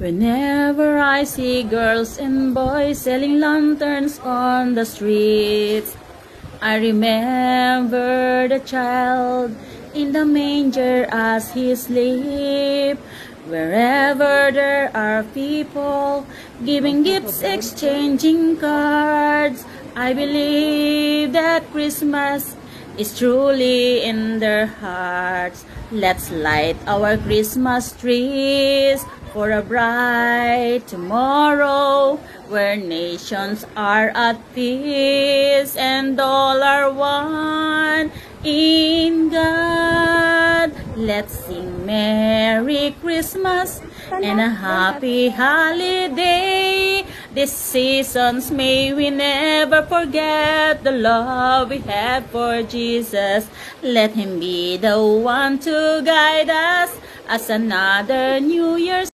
Whenever I see girls and boys selling lanterns on the streets, I remember the child in the manger as he sleeps. Wherever there are people giving gifts, exchanging cards, I believe that Christmas is truly in their hearts. Let's light our Christmas trees for a bright tomorrow where nations are at peace and all are one in God. Let's sing Merry Christmas and a happy holiday. These seasons may we never forget the love we have for Jesus. Let him be the one to guide us as another New Year's